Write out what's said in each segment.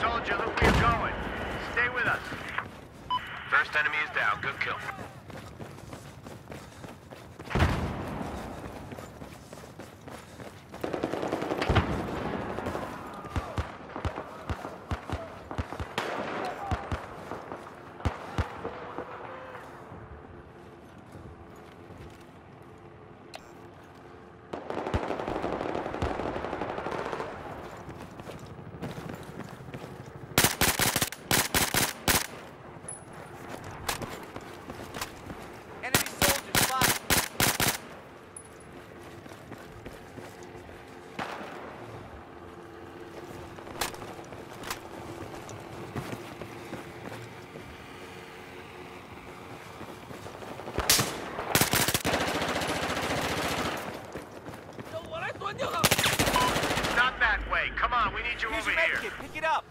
Soldier, look where you're going. Stay with us. First enemy is down. Good kill. Enemy soldier spotted. Not that way. Come on, we need you Here's over your here. medkit. Pick it up.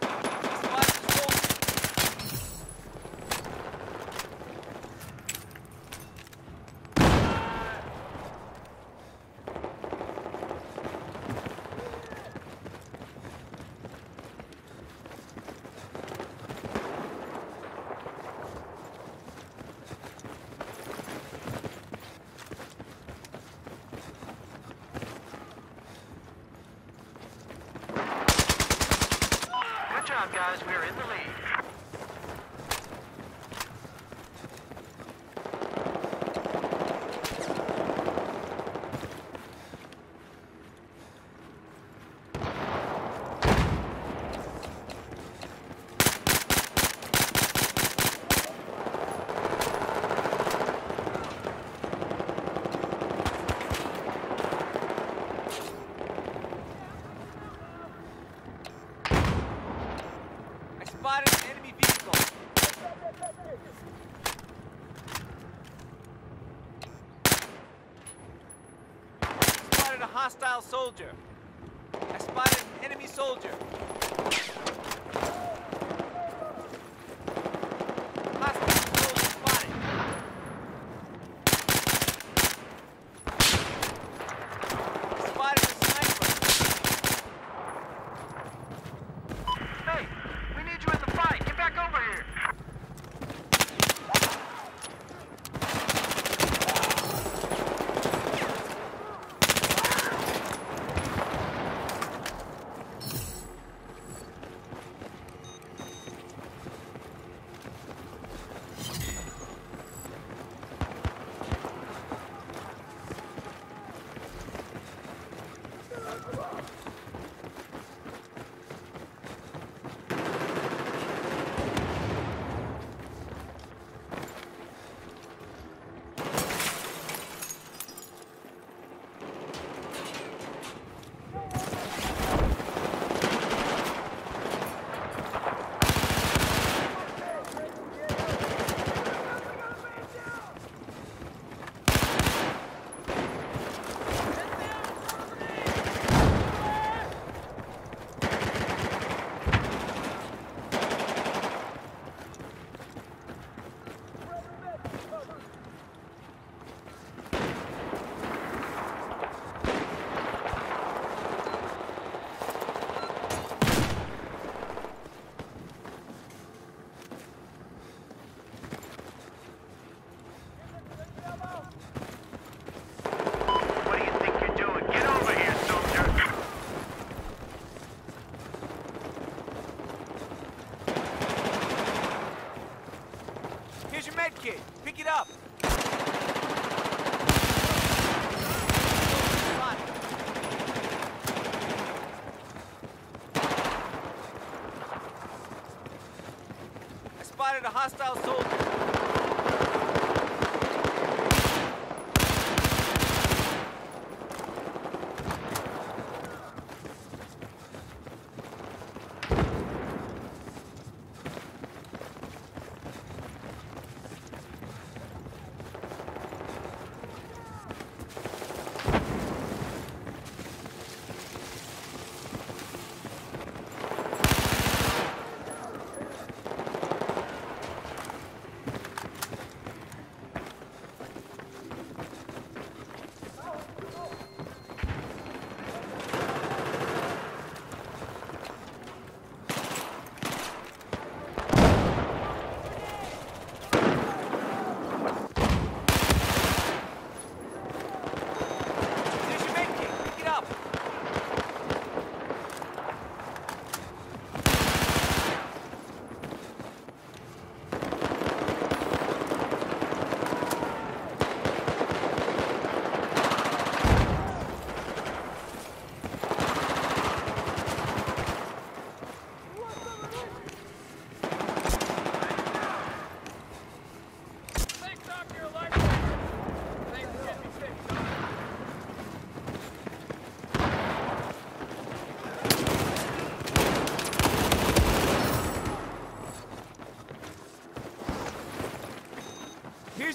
Spotted the soldier. Good job, guys. We're in the lead. I spotted an enemy vehicle. Spotted a hostile soldier. I spotted an enemy soldier.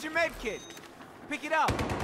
Here's your med kit. Pick it up.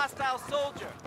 hostile soldier.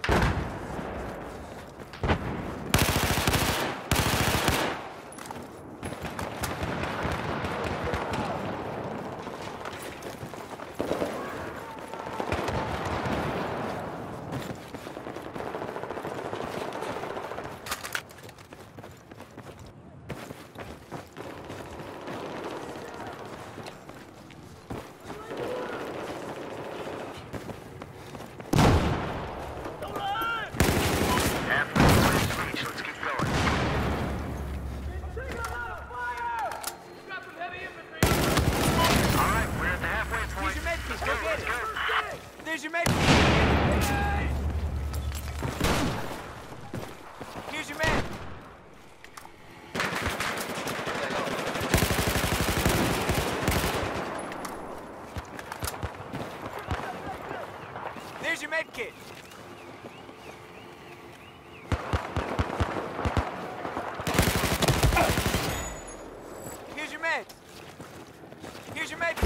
Here's your maybe.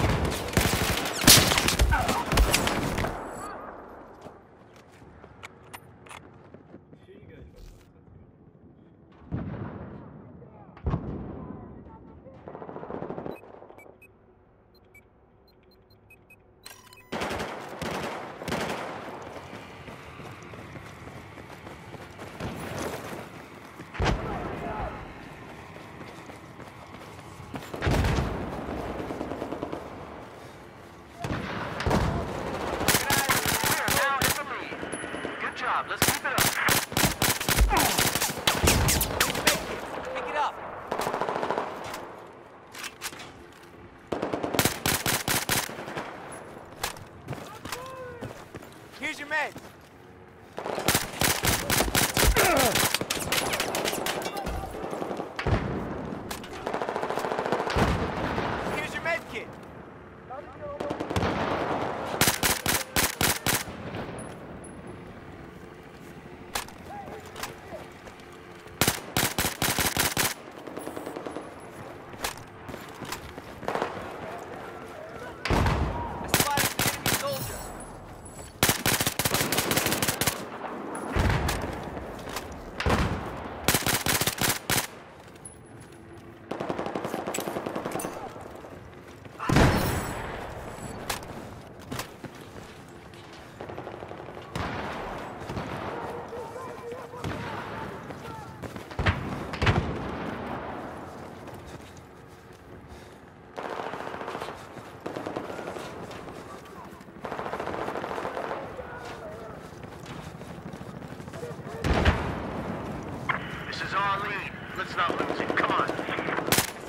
This is our lead. Let's not lose it. Come on. I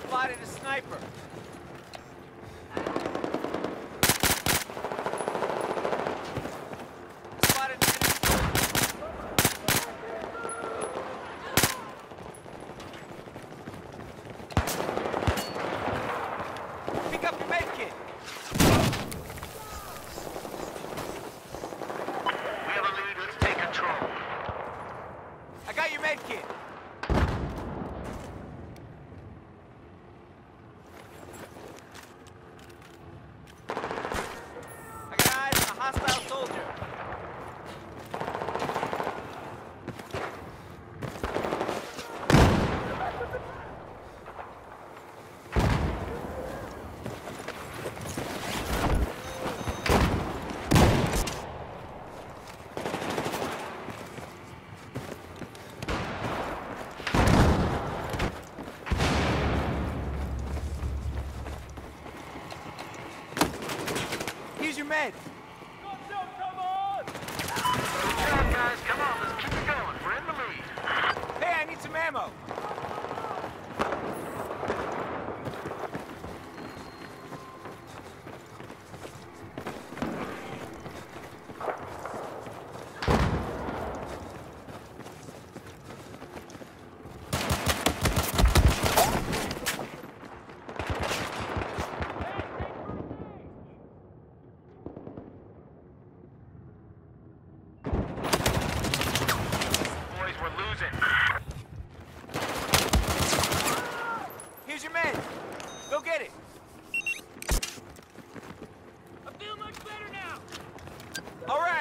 spotted a sniper.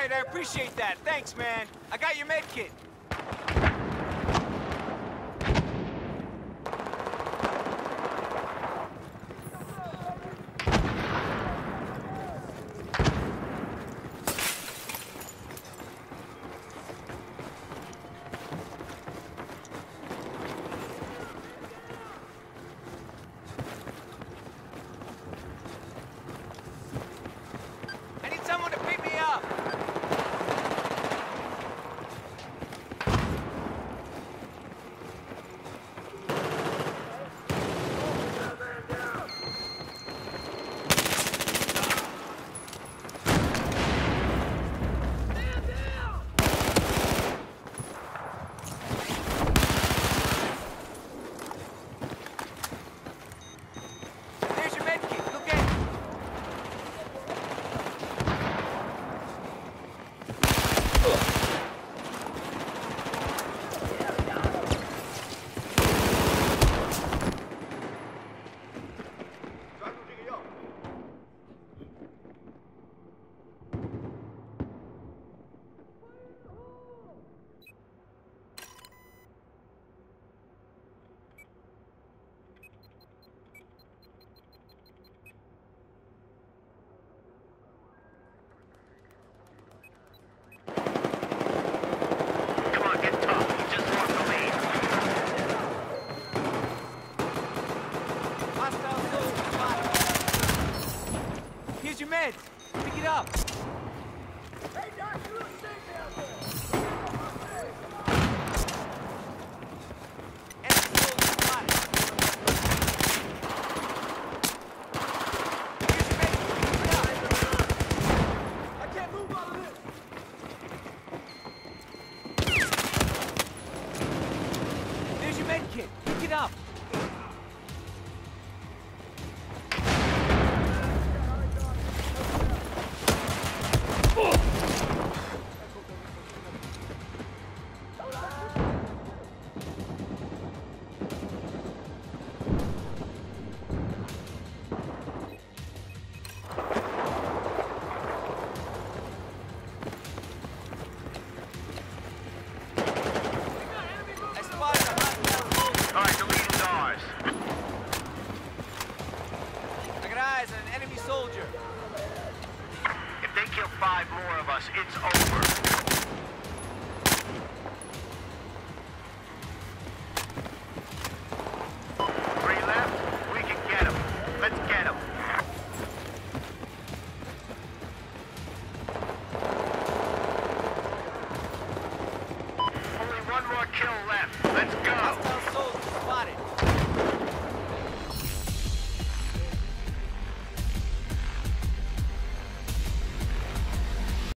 right, I appreciate that. Thanks, man. I got your med kit.